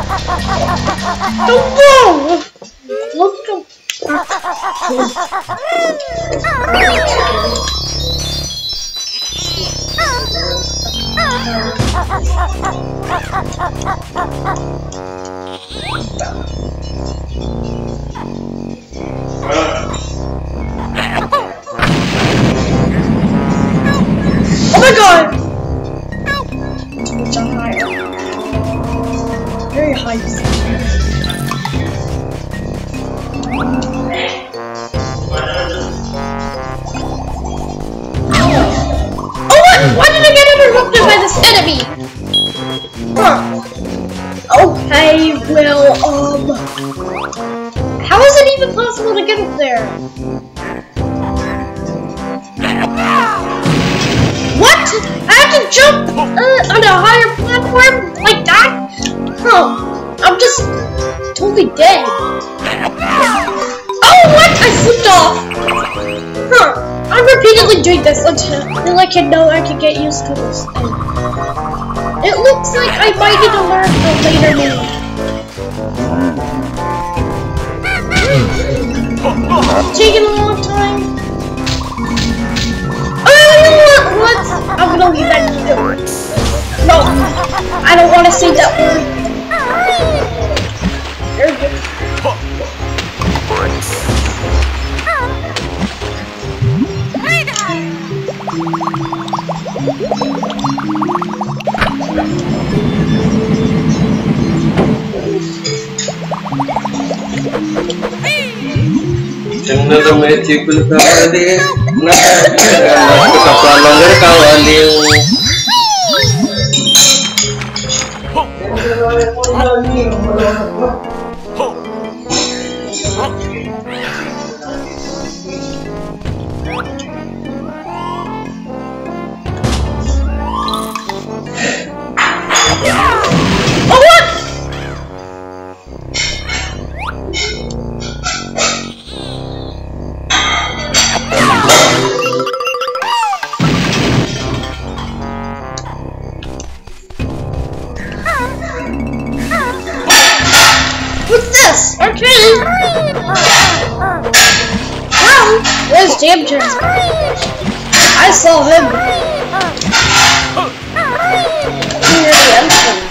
No! Look at Oh this enemy? Huh. Okay, well, um... How is it even possible to get up there? What? I have to jump uh, on a higher platform like that? Huh. I'm just totally dead. Doing this until I can know I can get used to this thing. It looks like I might need to learn a later move. Taking a long time. Oh, what? I'm gonna leave that. No, I don't want to say that word. చిక్కులు కావాలి నా కపాలందరూ కావాలి Oh, Where's Jam Jam? I saw him near the entrance.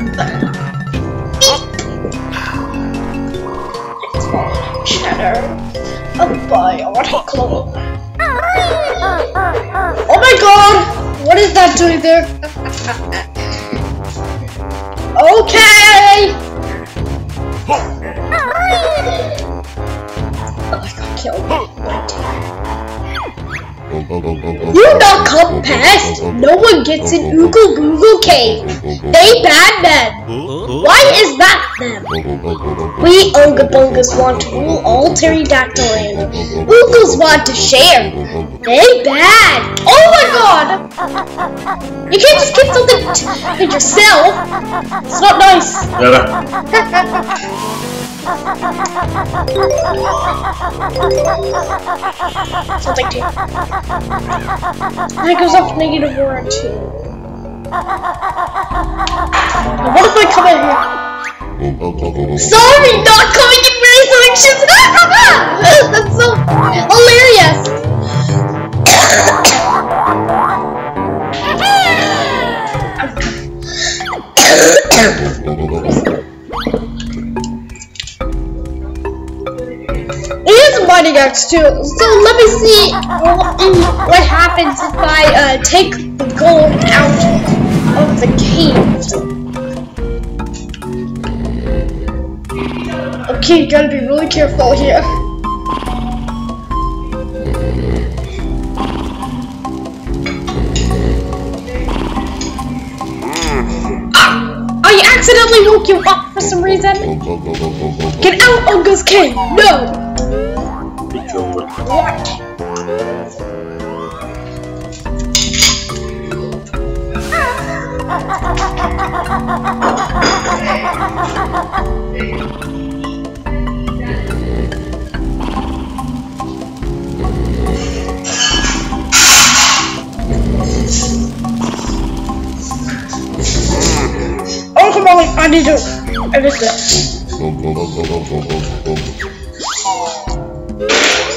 It's like What? Feeling blissful, Cheddar. A bionic clone. Oh my god! What is that doing there? Okay! You not come past! No one gets an Oogle Boogle Cave! They bad men! Why is that them? We Unga Bungas want to rule all Terrydactyland. Oogles want to share. They bad! Oh my god! You can't just keep something to yourself! It's not nice! Something to That goes up negative one or two. Now what if I come in here? Sorry, not coming in very selections! That's so hilarious! It is a axe too, so let me see what, happens if I uh, take the gold out of the cave. Okay, you gotta be really careful here. I accidentally woke you up for some reason. Get out, Uncle's cave! No! Oh, I need to edit this. Oh, oh,